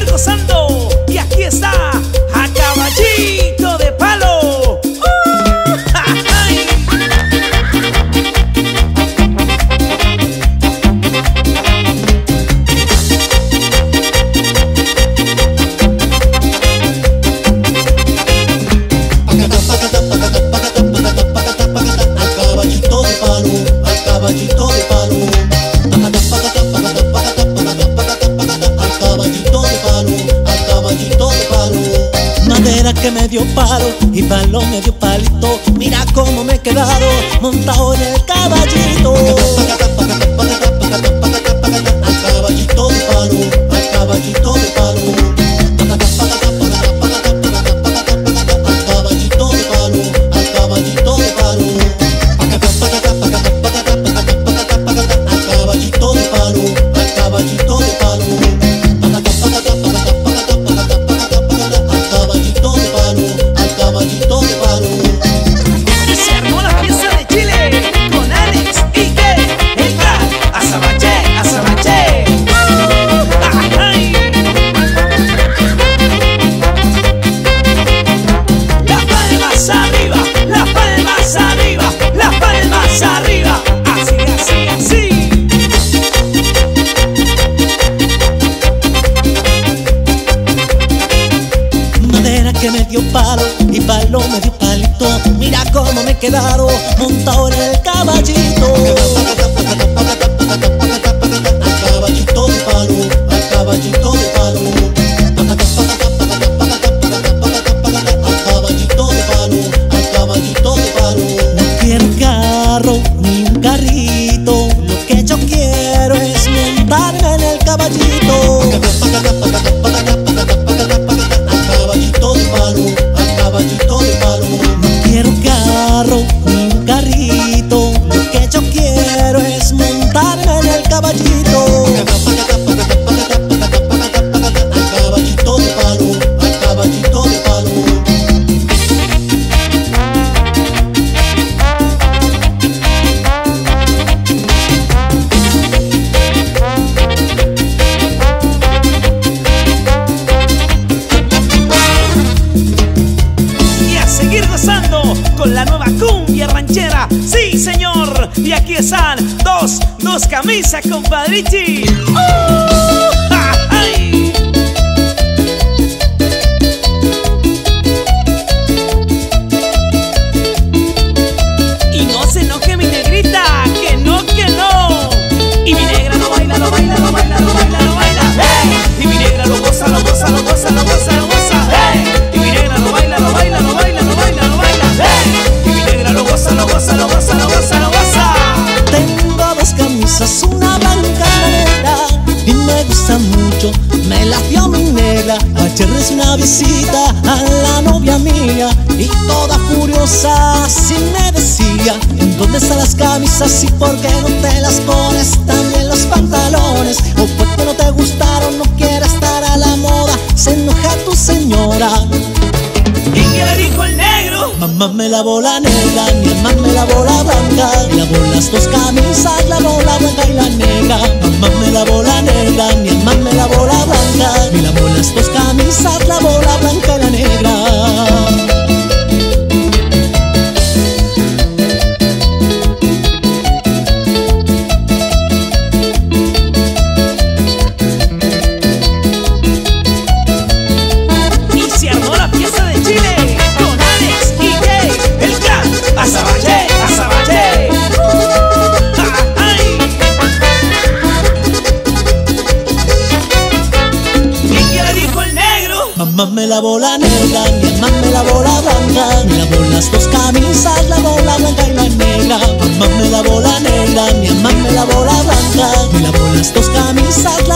seguir gozando. Que me dio palo y palo me dio palito. Mira cómo me he quedado montado en el caballito y palo me dio palito. Mira cómo me he quedado montado en el caballito. Con la nueva cumbia ranchera. Sí, señor. Y aquí están dos, dos camisas, compadrichi. ¡Uh! Camisas, una blanca negra Y me gusta mucho, me la dio mi negra Ayer es una visita a la novia mía Y toda furiosa así me decía ¿En dónde están las camisas y por qué no te las pones? También los pantalones O porque no te gustaron, no quieres estar a la moda Se enoja tu señora ¿Y qué le dijo el negro? Mamá me lavó la negra, mi mamá me lavó la blanca lavó las dos camisas, lavó la blanca y la negra Mamá me lavó la negra, mi mamá me lavó la blanca. Me lavó las dos camisas, la blanca Mamá me lavó la negra, mi mamá me lavó la blanca Me lavó las dos camisas, lavó la blanca y la negra. Mamá me lavó la negra, mi mamá me lavó la blanca Me lavó las dos camisas,